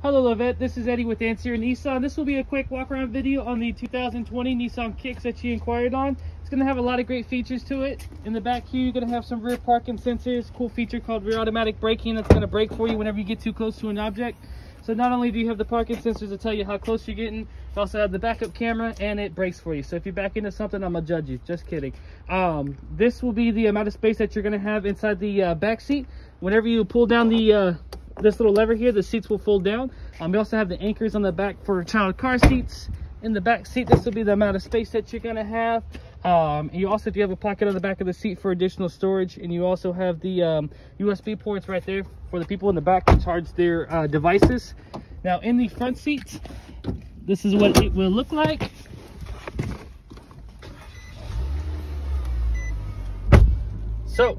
Hello Lovette, this is Eddie with Ancira Nissan. This will be a quick walk around video on the 2020 Nissan Kicks that you inquired on. It's going to have a lot of great features to it. In the back here, you're going to have some rear parking sensors, cool feature called rear automatic braking that's going to brake for you whenever you get too close to an object. So not only do you have the parking sensors to tell you how close you're getting, you also have the backup camera and it brakes for you. So if you back into something, I'm gonna judge you. Just kidding. Um, this will be the amount of space that you're gonna have inside the uh, back seat. Whenever you pull down the uh, this little lever here, the seats will fold down. Um, we also have the anchors on the back for child car seats. In the back seat, this will be the amount of space that you're gonna have. Um, you also do have a pocket on the back of the seat for additional storage, and you also have the um, USB ports right there for the people in the back to charge their uh, devices. Now, in the front seat, this is what it will look like. So,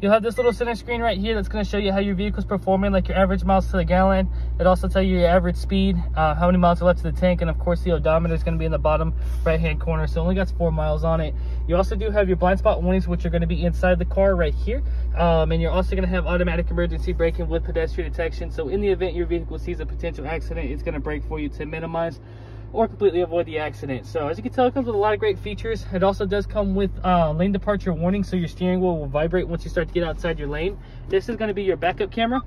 You'll have this little center screen right here that's going to show you how your vehicle's performing, like your average miles to the gallon. It also tell you your average speed, uh, how many miles are left to the tank, and of course the odometer is going to be in the bottom right-hand corner, so only got four miles on it. You also do have your blind spot warnings, which are going to be inside the car right here, um, and you're also going to have automatic emergency braking with pedestrian detection. So in the event your vehicle sees a potential accident, it's going to brake for you to minimize or completely avoid the accident. So as you can tell, it comes with a lot of great features. It also does come with uh, lane departure warning, so your steering wheel will vibrate once you start to get outside your lane. This is going to be your backup camera.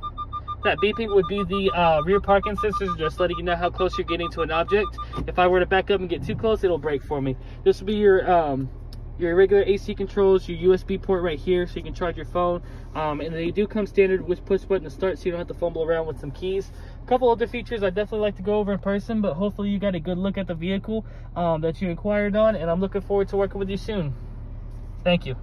That beeping would be the uh, rear parking sensors, just letting you know how close you're getting to an object. If I were to back up and get too close, it'll brake for me. This will be your um, your regular AC controls, your USB port right here so you can charge your phone. Um, and they do come standard with push button to start so you don't have to fumble around with some keys. A couple other features I definitely like to go over in person, but hopefully you got a good look at the vehicle um, that you inquired on and I'm looking forward to working with you soon. Thank you.